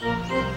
Música